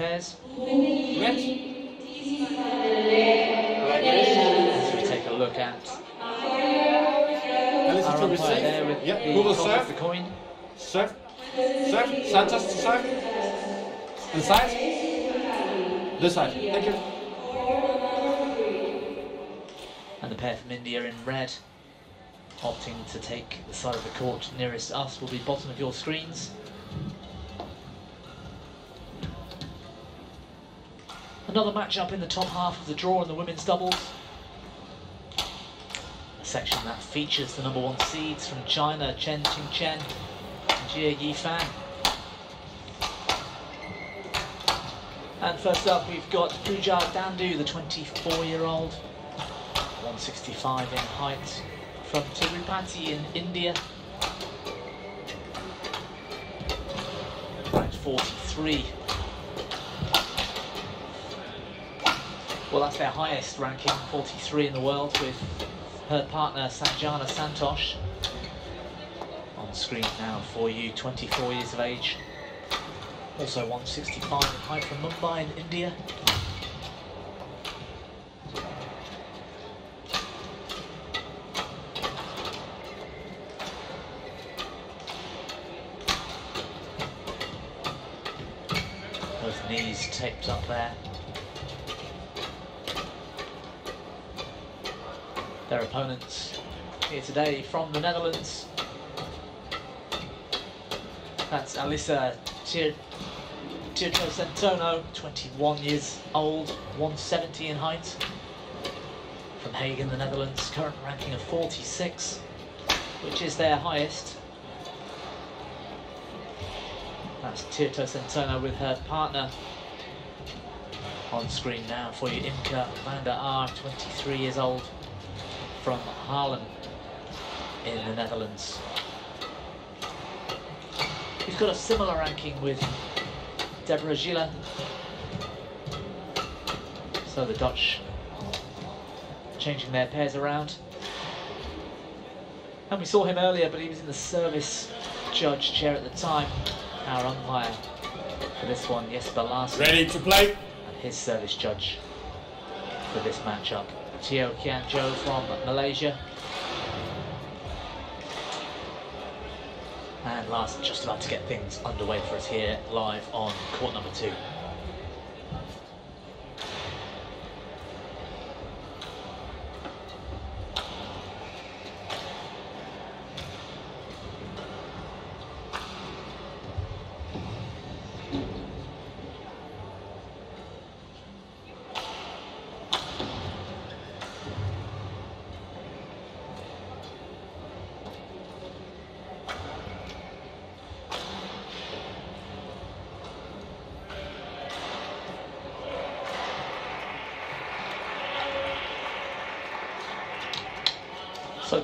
pairs. Red. As we take a look at our umpire there with Yep. the will top of serve? the coin. Serve. Serve. Santos to serve. Inside. This side. Thank you. And the pair from India in red, opting to take the side of the court nearest us, will be bottom of your screens. Another match-up in the top half of the draw in the women's doubles. A section that features the number one seeds from China, Chen Qingchen and Jia Yifan. And first up, we've got Pooja Dandu, the 24-year-old, 165 in height, from Tirupati in India. Ranked 43. Well, that's their highest ranking, 43 in the world, with her partner Sanjana Santosh. On screen now for you, 24 years of age. Also 165 in height from Mumbai in India. Both knees taped up there. Their opponents here today from the Netherlands. That's Alyssa Tir Tirtosentono, 21 years old, 170 in height. From Hagen, the Netherlands, current ranking of 46, which is their highest. That's Tirtosentono with her partner on screen now for you, Imke van der Aar, 23 years old, from Haarlem in the Netherlands. He's got a similar ranking with Deborah Gila. So the Dutch changing their pairs around. And we saw him earlier, but he was in the service judge chair at the time. Our umpire for this one, Jesper Larsen, Ready to play. and his service judge for this matchup. Teo Kian Jo from Malaysia. And last, just about to get things underway for us here live on court number two.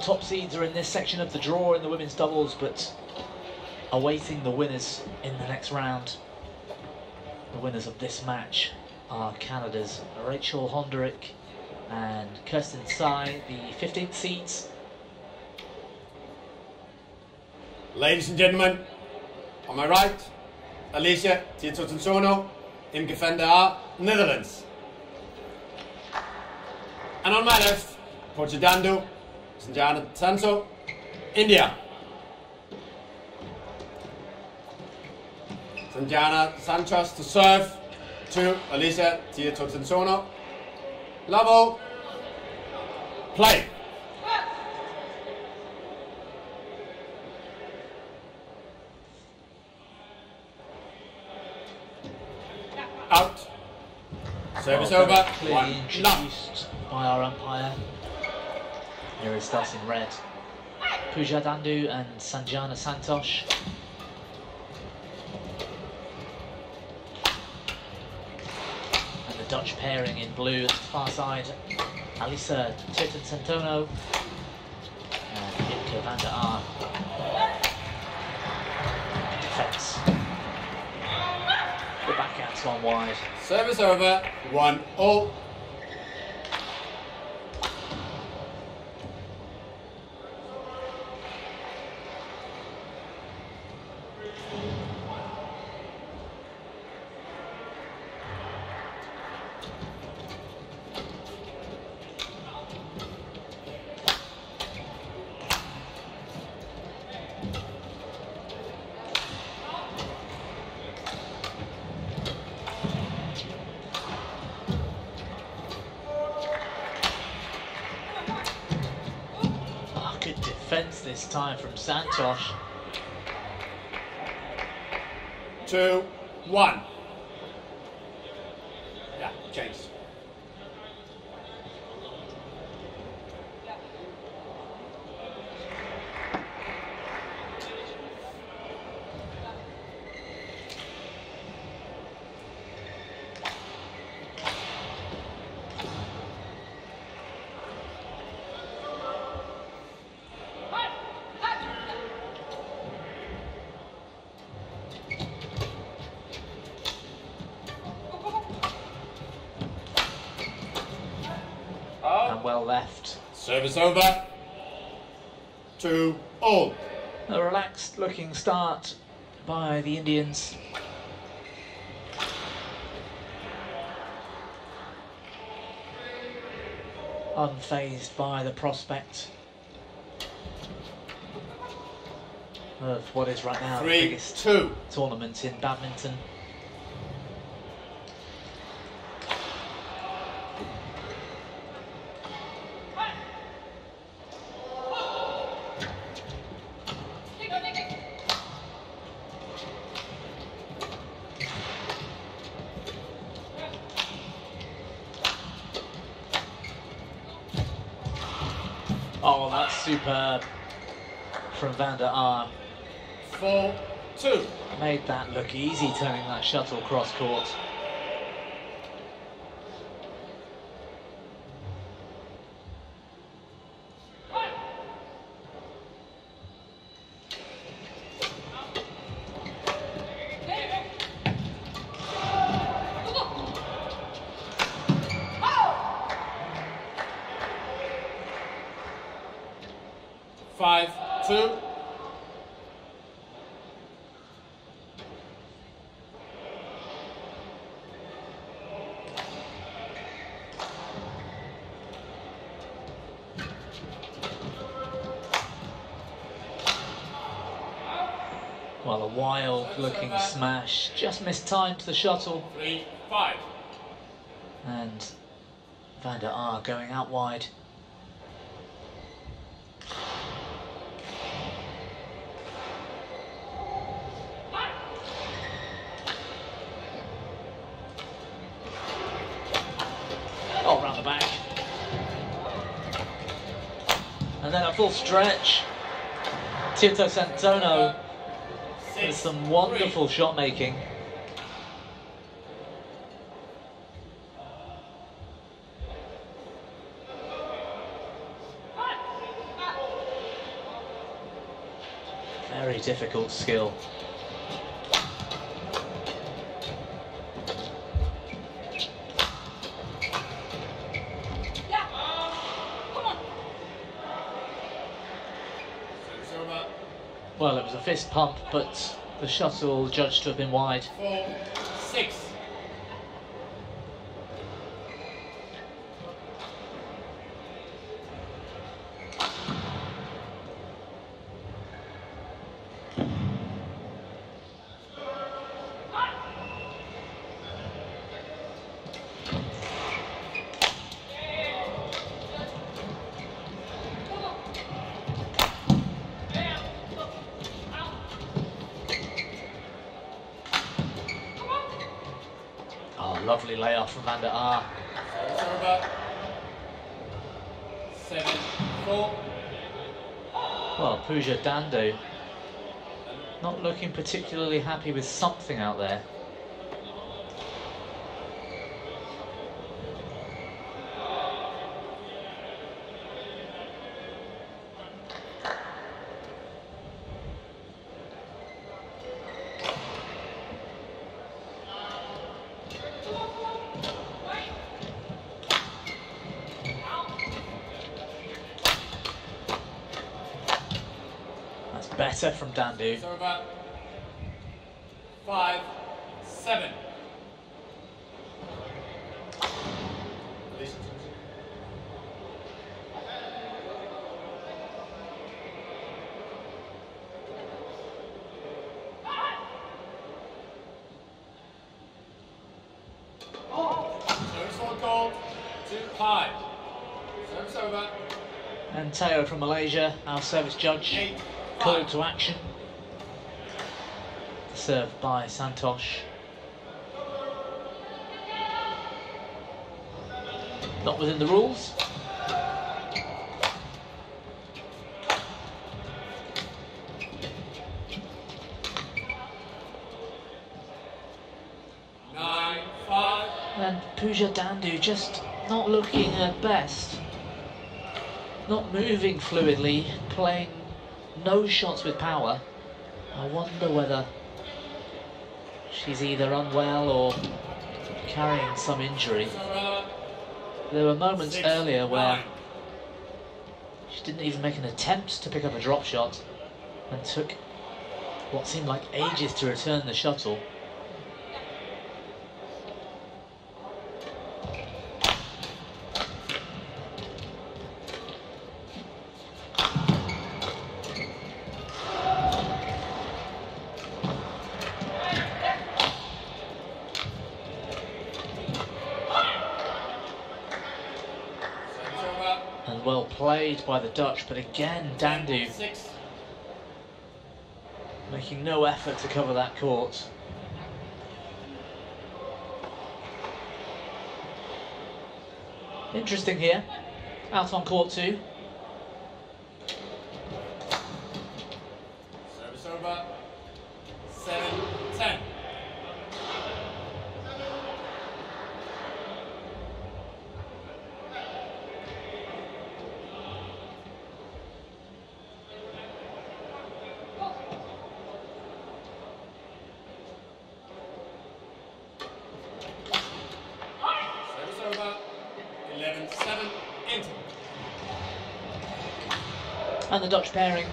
Top seeds are in this section of the draw in the women's doubles, but awaiting the winners in the next round. The winners of this match are Canada's Rachel Honderich and Kristen Tsai, the 15th seeds. Ladies and gentlemen, on my right, Alicia Tirtosentono, Imke van der Netherlands. And on my left, Pooja Dandu, Sanjana Sanso, India. Sanjana Santos to serve to Alicia Tirtosentono. Lavo, play. Out. Service over. One by our umpire. Is us in red. Pooja Dandu and Sanjana Santosh. And the Dutch pairing in blue at the far side. Alisa Titan Santono and Imke van der Aar. Defence. The backhand's one wide. Service over. One all. Santos. Two, one. Yeah, change. And well left. Over. Two, all. A relaxed looking start by the Indians. Unfazed by the prospect of what is right now the Three, biggest two. tournament in badminton. Oh, that's superb from Van der Aar. Four, two. Made that look easy turning that shuttle cross court. Five, two. Looking smash. Just mistimed the shuttle. Three, five. And Van der Aar going out wide. Oh, round the back. And then a full stretch. Tirtosentono some wonderful shot making. Very difficult skill. Well, it was a fist pump, but the shuttle judged to have been wide. Four, lovely layoff from Van der Aar. Well, Pooja Dandu not looking particularly happy with something out there. That's better from Dandu. Service over. Five, seven. Release it. Service one called. Two, five. Over. And Teo from Malaysia, our service judge, called to action. Served by Santosh. Not within the rules. Nine, five. And Pooja Dandu just not looking her best. Not moving fluidly, playing no shots with power. I wonder whether she's either unwell or carrying some injury. There were moments Six, earlier where nine. she didn't even make an attempt to pick up a drop shot and took what seemed like ages to return the shuttle. Service over. And well played by the Dutch, but again, Dandu Six. making no effort to cover that court. Interesting here, out on court two. Service over. Seven, ten. Service over. Eleven, seven. Into. And the Dutch pairing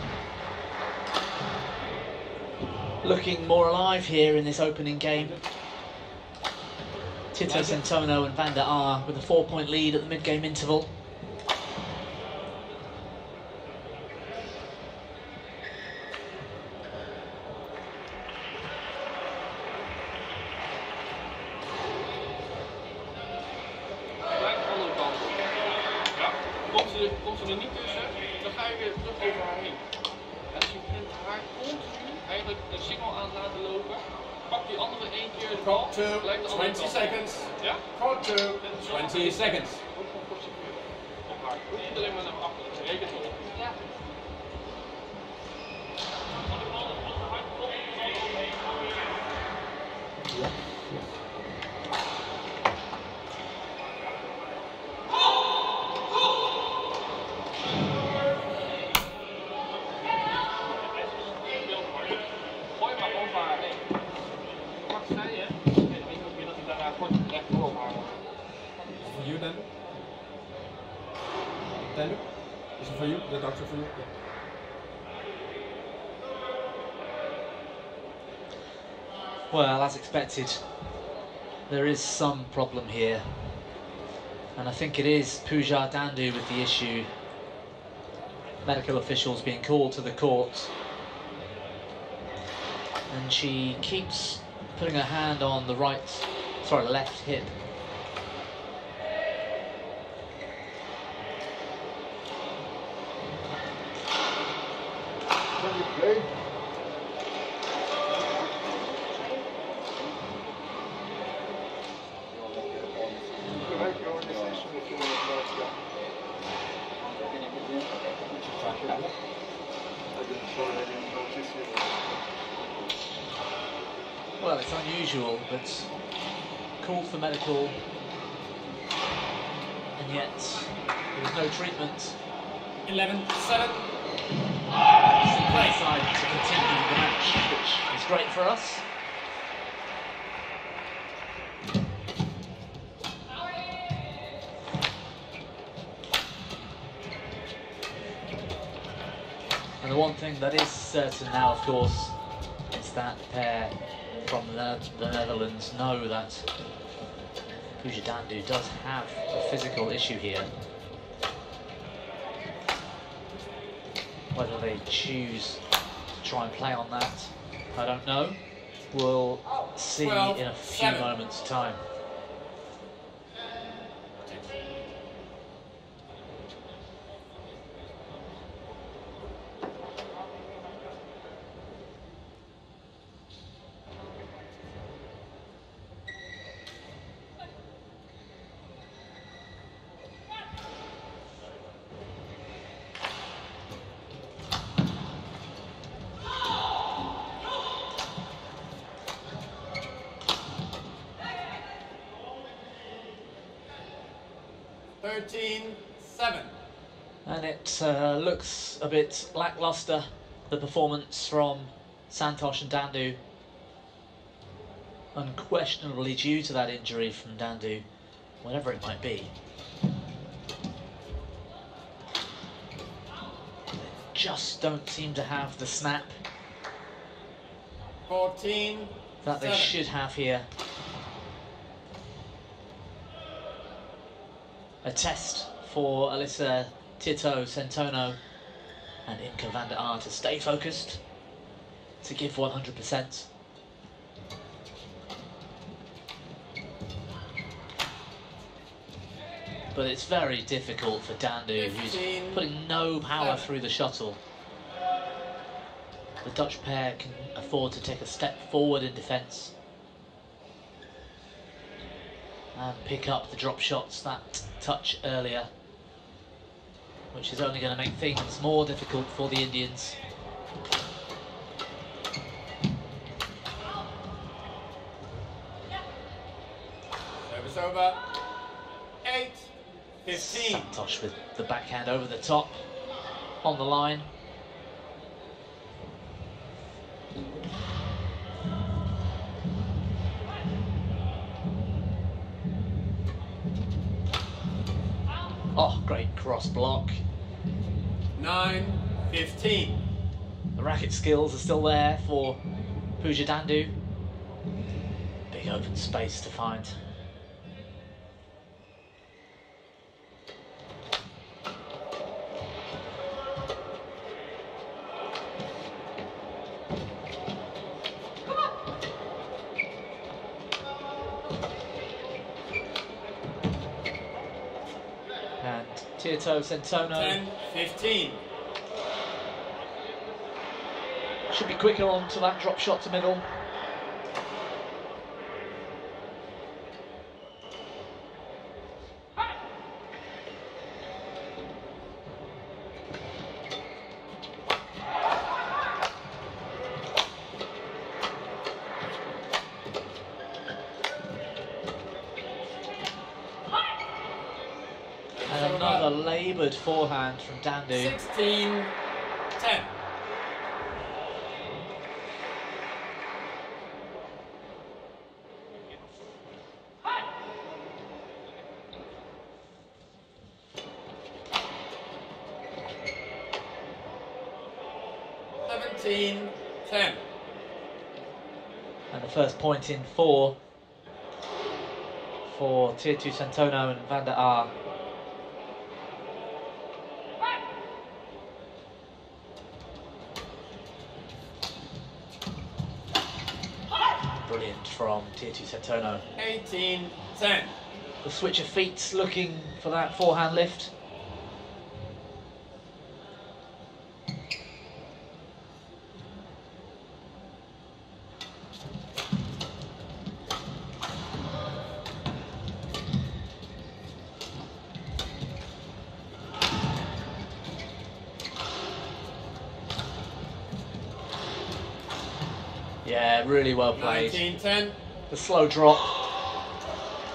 looking more alive here in this opening game. Tirtosentono and Van der Aar with a four point lead at the mid game interval. Court two. gelijk de andere 20 seconds. Ja? Court two. 20 seconds. Expected, there is some problem here. And I think it is Pooja Dandu with the issue. Medical officials being called to the court. And she keeps putting her hand on the right, sorry, left hip. Can you play? Gelijk je organisatie moet je het laatste. I didn't show any notice here. Well, it's unusual, but called for medical, and yet there was no treatment. 11, 7. They decided to continue the match, great for us. And the one thing that is certain now, of course, is that pair from the, the Netherlands know that Pooja Dandu does have a physical issue here. Whether they choose to try and play on that, I don't know. We'll see Well, in a few seven. moments' time. 13 7. And it uh, looks a bit lackluster, the performance from Santosh and Dandu. Unquestionably due to that injury from Dandu, whatever it might be. They just don't seem to have the snap 14 that they seven. should have here. A test for Alyssa Tirtosentono and Imke van der Aar to stay focused, to give 100%. But it's very difficult for Dandu, who's putting no power through the shuttle. The Dutch pair can afford to take a step forward in defence and pick up the drop shots that touch earlier, which is only going to make things more difficult for the Indians. Service over. 8 15. Santosh with the backhand over the top on the line. Cross block. 9 15. The racket skills are still there for Pooja Dandu. Big open space to find. Centono 10 15. should be quicker on to that drop shot to middle. And another laboured forehand from Dandu. 16 10. Seventeen, ten. And the first point in four for Tirtosentono and Van der Aar. Brilliant from Tirtosentono. 18, 10. The switch of feet looking for that forehand lift. Really well played. 19, 10. the slow drop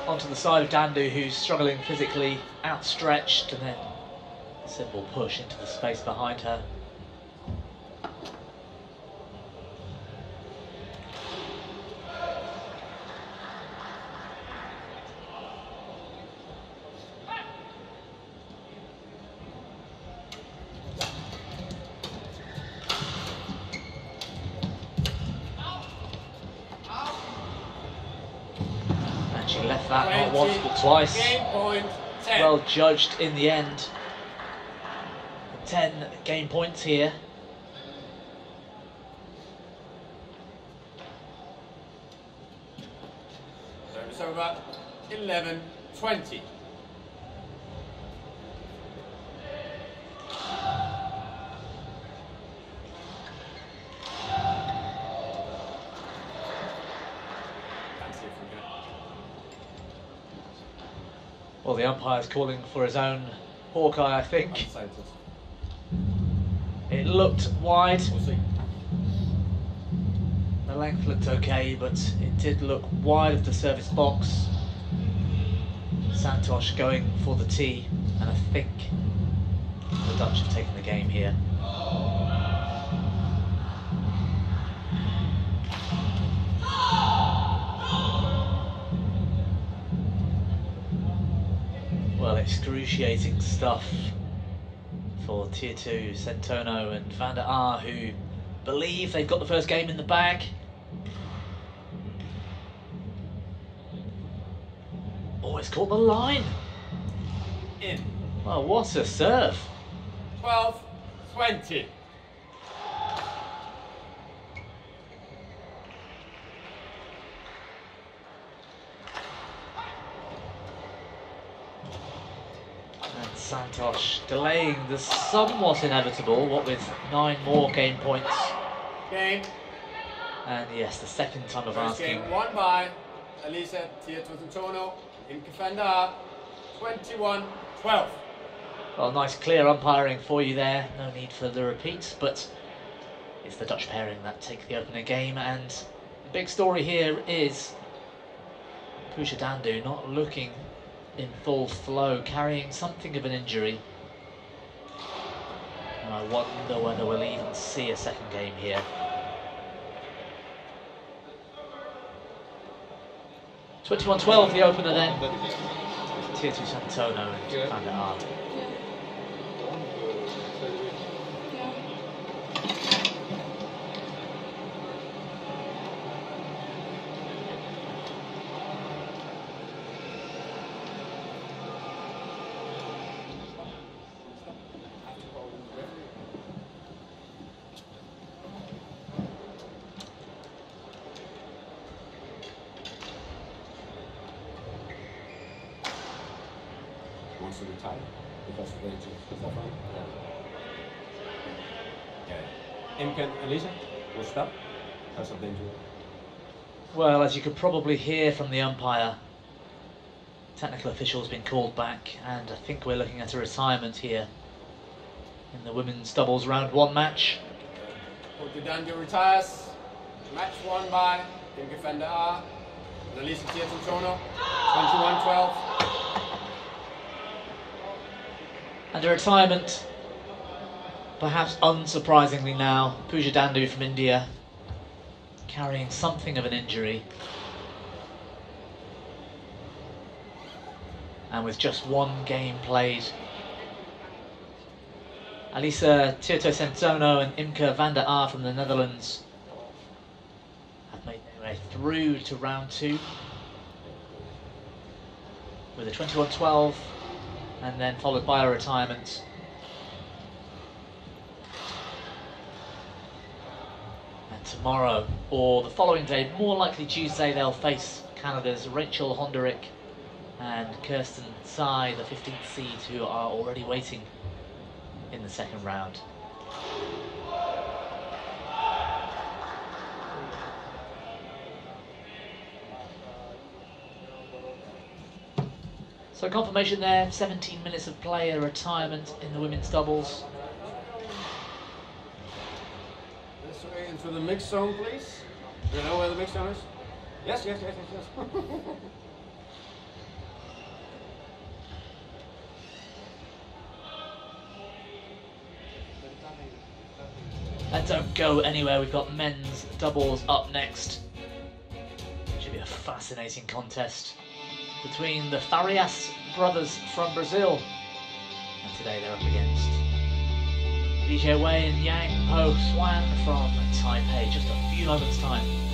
onto the side of Dandu, who's struggling physically, outstretched, and then a simple push into the space behind her. That not once 20. but twice. Game point, 10. Well judged in the end. 10 game points here. Service over. 11, 20. Can't see it from here. Well, the umpire's calling for his own Hawkeye, I think. It looked wide. The length looked okay, but it did look wide of the service box. Santosh going for the tee. And I think the Dutch have taken the game here. Excruciating stuff for Tirtosentono and Van der Aar, who believe they've got the first game in the bag. Oh, it's caught the line. In. Well, what a serve. 12, 20. And Santosh delaying the somewhat inevitable, what with nine more game points. Game. And yes, the second time of First asking. game won by Elisa Tirtosentono in Kafenda. 21, 12. Well, nice clear umpiring for you there. No need for the repeats, but it's the Dutch pairing that take the opener game. And the big story here is Pooja Dandu not looking in full flow, carrying something of an injury. And I wonder whether we'll even see a second game here. Twenty-one twelve, the opener then. Tirtosentono and. Van der. Wants to retire because of the injury. Is that right? Yeah. Imke and Elisa will stop because of the injury. Well, as you could probably hear from the umpire, technical official's been called back, and I think we're looking at a retirement here in the women's doubles round one match. Portudandio retires. Match won by Imke van der Aar and Elisa Tirtosentono. 21, 12. And a retirement, perhaps unsurprisingly now, Pooja Dandu from India, carrying something of an injury. And with just one game played, Alyssa Tirtosentono and Imke van der Aar from the Netherlands have made their way through to round two with a 21-12 and then followed by a retirement. And tomorrow, or the following day, more likely Tuesday, they'll face Canada's Rachel Honderich and Kristen Tsai, the 15th seed, who are already waiting in the second round. So confirmation there, 17 minutes of play, a retirement in the women's doubles. This way into the mix zone, please. Do you know where the mix zone is? Yes, yes, yes, yes, yes. And don't go anywhere, we've got men's doubles up next. Should be a fascinating contest between the Farias brothers from Brazil. And today they're up against Li Wei and Yang Po Swan from Taipei. Just a few moments' time.